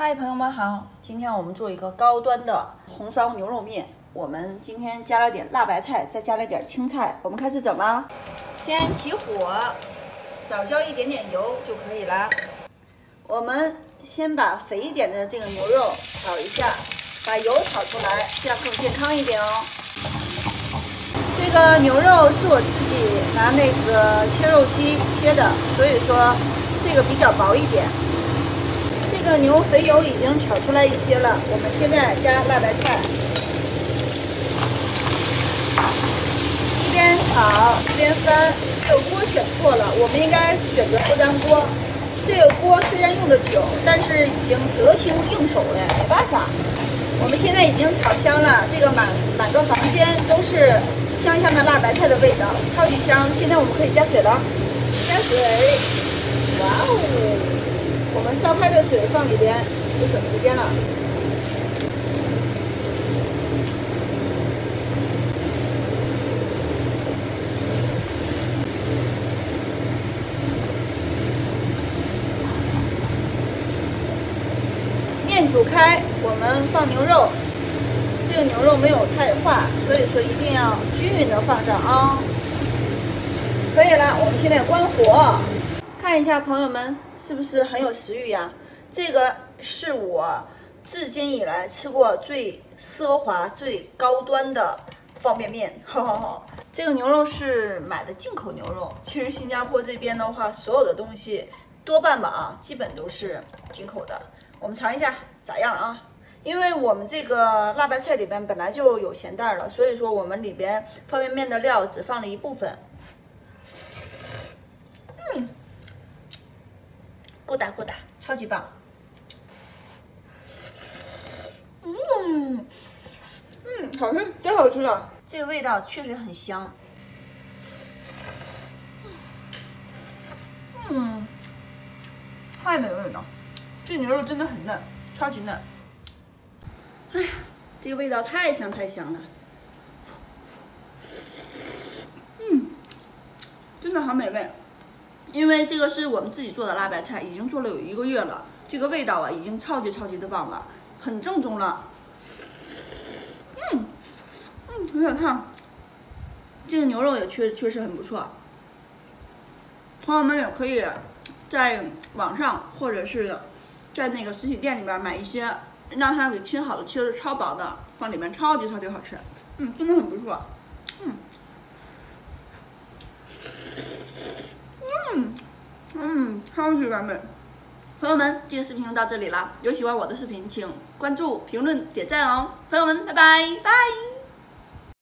嗨，朋友们好！今天我们做一个高端的红烧牛肉面。我们今天加了点辣白菜，再加了点青菜。我们开始整啦。先起火，少浇一点点油就可以了。我们先把肥一点的这个牛肉炒一下，把油炒出来，这样更健康一点哦。这个牛肉是我自己拿那个切肉机切的，所以说这个比较薄一点。这个牛肥油已经炒出来一些了，我们现在加辣白菜，一边炒一边翻。这个锅选错了，我们应该选择不粘锅。这个锅虽然用的久，但是已经得心应手了，没办法。我们现在已经炒香了，这个满满个房间都是香香的辣白菜的味道，超级香。现在我们可以加水了，加水，哇哦！我们烧开的水放里边，就省时间了。面煮开，我们放牛肉。这个牛肉没有太化，所以说一定要均匀的放上啊。可以了，我们现在关火。看一下，朋友们是不是很有食欲呀？这个是我至今以来吃过最奢华、最高端的方便面。哈哈哈，这个牛肉是买的进口牛肉。其实新加坡这边的话，所有的东西多半吧啊，基本都是进口的。我们尝一下咋样啊？因为我们这个辣白菜里边本来就有咸蛋了，所以说我们里边方便面的料只放了一部分。够大够大，超级棒！嗯嗯，好吃，真好吃啊！这个味道确实很香。嗯，太美味了，这牛肉真的很嫩，超级嫩。哎呀，这个味道太香太香了。嗯，真的好美味。因为这个是我们自己做的辣白菜，已经做了有一个月了，这个味道啊已经超级超级的棒了，很正宗了。嗯嗯，有点烫。这个牛肉也确确实很不错，朋友们也可以在网上或者是在那个实体店里边买一些，让他给切好的，切的超薄的，放里面超级超级好吃。嗯，真的很不错。嗯。嗯嗯，超级完美，朋友们，这个视频就到这里了。有喜欢我的视频，请关注、评论、点赞哦。朋友们，拜拜拜。